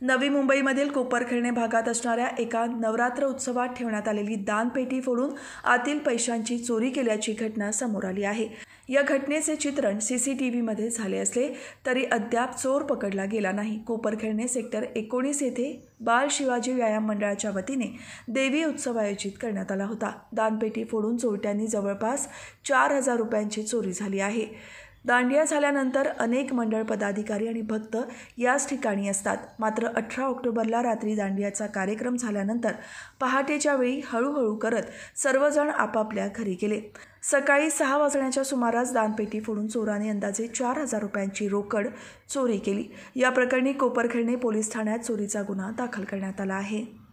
नवी मुंबईमधील कोपरखेळणे भागात असणाऱ्या एका नवरात्र उत्सवात ठेवण्यात आलेली दानपेटी फोडून आतील पैशांची चोरी केल्याची घटना समोर आली आहे. या घटनेचे चित्रण सी सी टी व्हीमध्ये झाले असले तरी अद्याप चोर पकडला गेला नाही. कोपरखेळणे सेक्टर एकोणीस येथे बाल शिवाजी व्यायाम मंडळाच्या वतीने देवी उत्सव आयोजित करण्यात आला होता. दानपेटी फोडून चोरट्यांनी जवळपास चार हजार रुपयांची चोरी झाली आहे. दांडिया झाल्यानंतर अनेक मंडळ पदाधिकारी आणि भक्त याच ठिकाणी असतात. मात्र अठरा ऑक्टोबरला रात्री दांडियाचा कार्यक्रम झाल्यानंतर पहाटेच्या वेळी हळूहळू करत सर्वजण आपापल्या घरी गेले. सकाळी सहा वाजण्याच्या सुमारास दानपेटी फोडून चोराने अंदाजे चार हजार रुपयांची रोकड चोरी केली. या प्रकरणी कोपरखेडणे पोलीस ठाण्यात चोरीचा गुन्हा दाखल करण्यात आला आहे.